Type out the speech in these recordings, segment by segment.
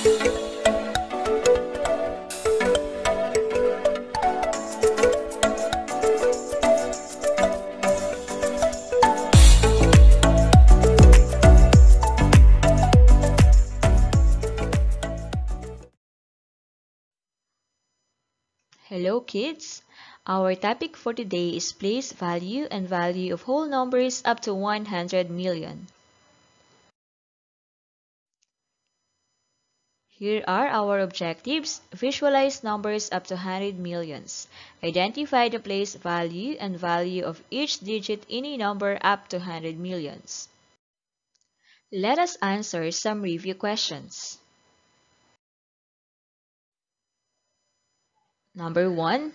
Hello kids! Our topic for today is place value and value of whole numbers up to 100 million. Here are our objectives. Visualize numbers up to 100 millions. Identify the place value and value of each digit in a number up to 100 millions. Let us answer some review questions. Number 1.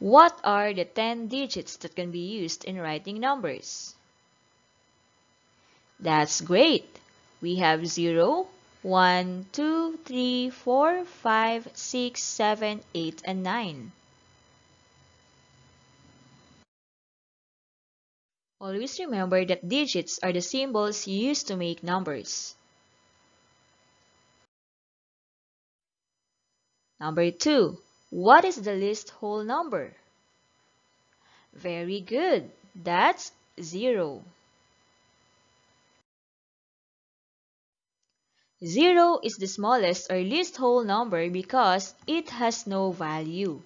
What are the 10 digits that can be used in writing numbers? That's great! We have 0, 1, 2, 3, 4, 5, 6, 7, 8, and 9. Always remember that digits are the symbols used to make numbers. Number 2. What is the least whole number? Very good. That's 0. 0 is the smallest or least whole number because it has no value.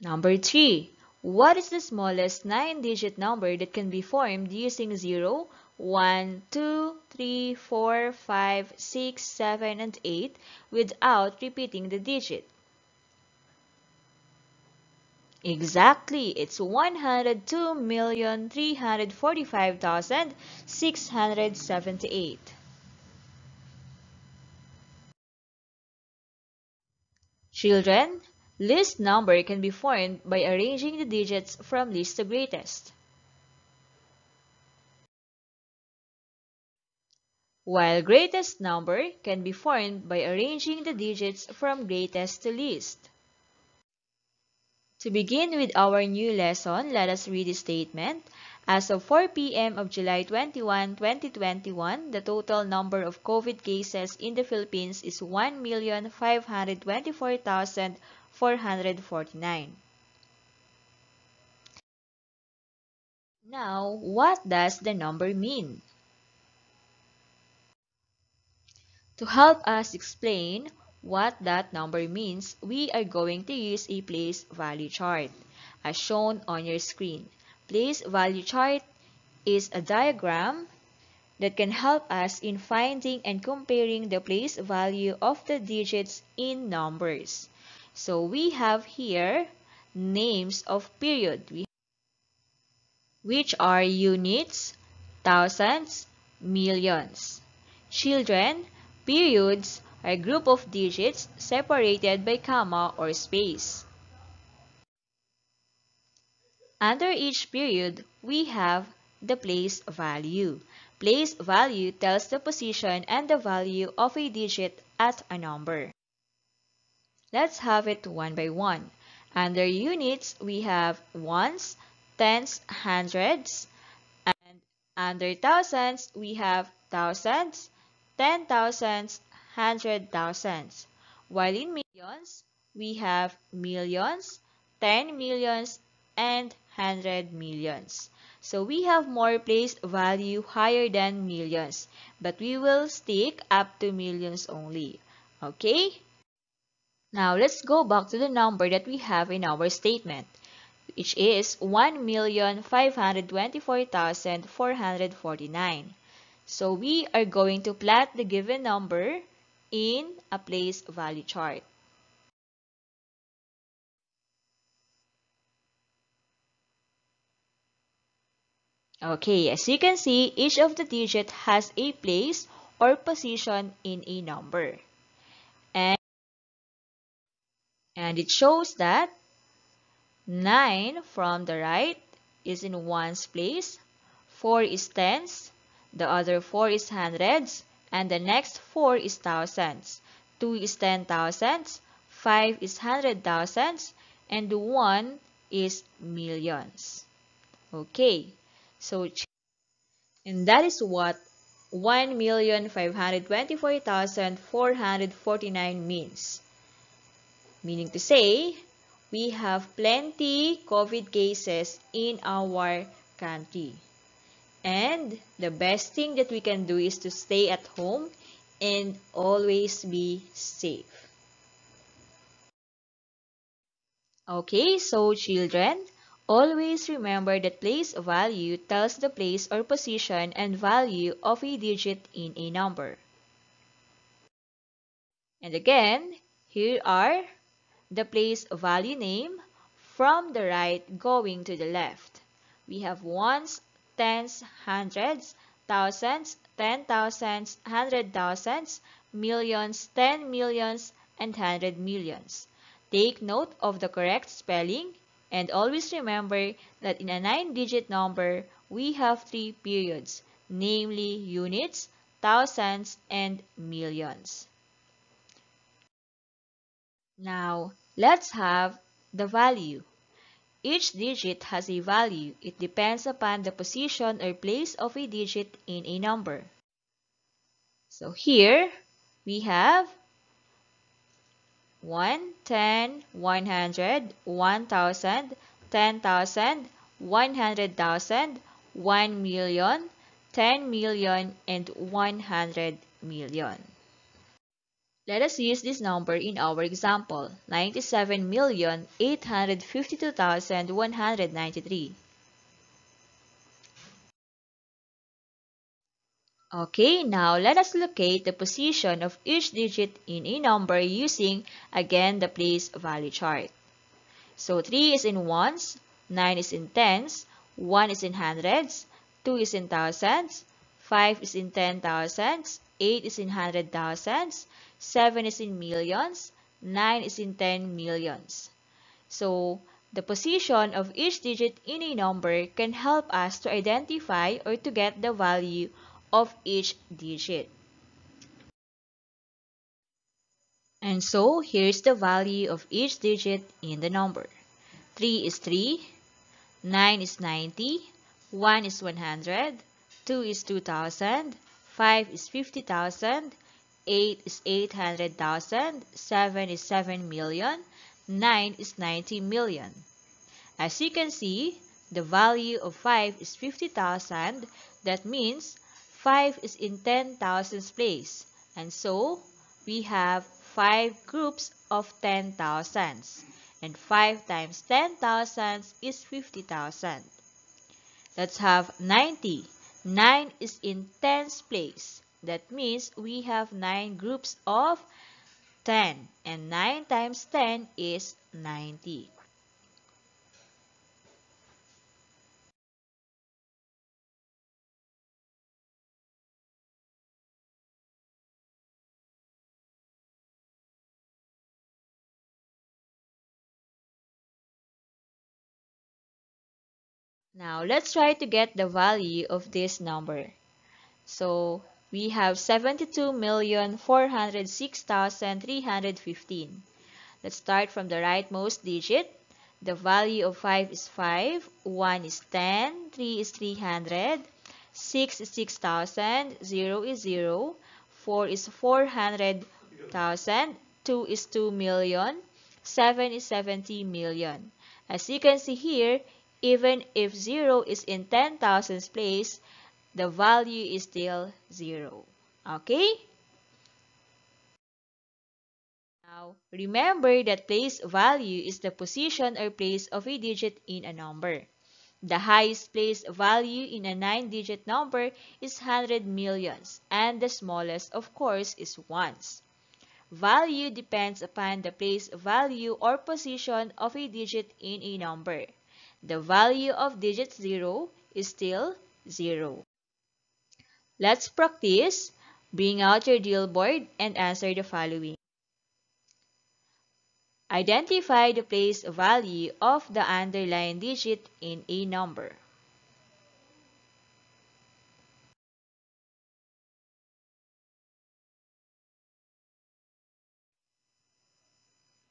Number 3. What is the smallest 9-digit number that can be formed using 0, 1, 2, 3, 4, 5, 6, 7, and 8 without repeating the digit. Exactly, it's 102,345,678. Children, list number can be formed by arranging the digits from least to greatest. while greatest number can be formed by arranging the digits from greatest to least. To begin with our new lesson, let us read the statement. As of 4 p.m. of July 21, 2021, the total number of COVID cases in the Philippines is 1,524,449. Now, what does the number mean? To help us explain what that number means, we are going to use a place value chart, as shown on your screen. Place value chart is a diagram that can help us in finding and comparing the place value of the digits in numbers. So we have here names of period, which are units, thousands, millions. Children, Periods a group of digits separated by comma or space. Under each period, we have the place value. Place value tells the position and the value of a digit at a number. Let's have it one by one. Under units, we have ones, tens, hundreds, and under thousands, we have thousands, ten thousands, hundred thousands. While in millions, we have millions, ten millions, and hundred millions. So we have more place value higher than millions, but we will stick up to millions only. Okay? Now let's go back to the number that we have in our statement, which is 1,524,449. So we are going to plot the given number in a place value chart. Okay, as you can see, each of the digit has a place or position in a number. And, and it shows that 9 from the right is in ones place, 4 is tens, the other 4 is hundreds, and the next 4 is thousands. 2 is ten thousands, 5 is hundred thousands, and 1 is millions. Okay, so And that is what 1,524,449 means. Meaning to say, we have plenty COVID cases in our country. And the best thing that we can do is to stay at home and always be safe. Okay, so children, always remember that place value tells the place or position and value of a digit in a number. And again, here are the place value name from the right going to the left. We have ones, tens, hundreds, thousands, ten thousands, hundred thousands, millions, ten millions, and hundred millions. Take note of the correct spelling and always remember that in a 9-digit number, we have three periods, namely units, thousands, and millions. Now, let's have the value. Each digit has a value. It depends upon the position or place of a digit in a number. So here, we have 1, 10, 100, 1000, 10,000, 100,000, 1 million, 10 million, and 100 million. Let us use this number in our example, 97,852,193. Okay, now let us locate the position of each digit in a number using, again, the place value chart. So 3 is in ones, 9 is in tens, 1 is in hundreds, 2 is in thousands, 5 is in ten thousands, 8 is in hundred thousands, 7 is in millions, 9 is in 10 millions. So, the position of each digit in a number can help us to identify or to get the value of each digit. And so, here's the value of each digit in the number. 3 is 3, 9 is 90, 1 is 100, 2 is 2000, 5 is 50,000, 8 is 800,000, 7 is 7 million, 9 is 90 million. As you can see, the value of 5 is 50,000. That means 5 is in 10,000's place. And so, we have 5 groups of 10,000s. And 5 times 10,000 is 50,000. Let's have 90. 9 is in tens place. That means we have 9 groups of 10 and 9 times 10 is 90. Now, let's try to get the value of this number. So, we have 72,406,315. Let's start from the rightmost digit. The value of 5 is 5, 1 is 10, 3 is 300, 6 is 6,000, 0 is 0, 4 is 400,000, 2 is 2 million, 7 is 70 million. As you can see here, even if 0 is in 10,000's place, the value is still 0. Okay? Now, remember that place value is the position or place of a digit in a number. The highest place value in a 9-digit number is 100 millions, and the smallest, of course, is ones. Value depends upon the place value or position of a digit in a number. The value of digit 0 is still 0. Let's practice. Bring out your deal board and answer the following. Identify the place value of the underlying digit in a number.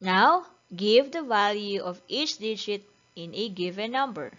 Now, give the value of each digit in a given number.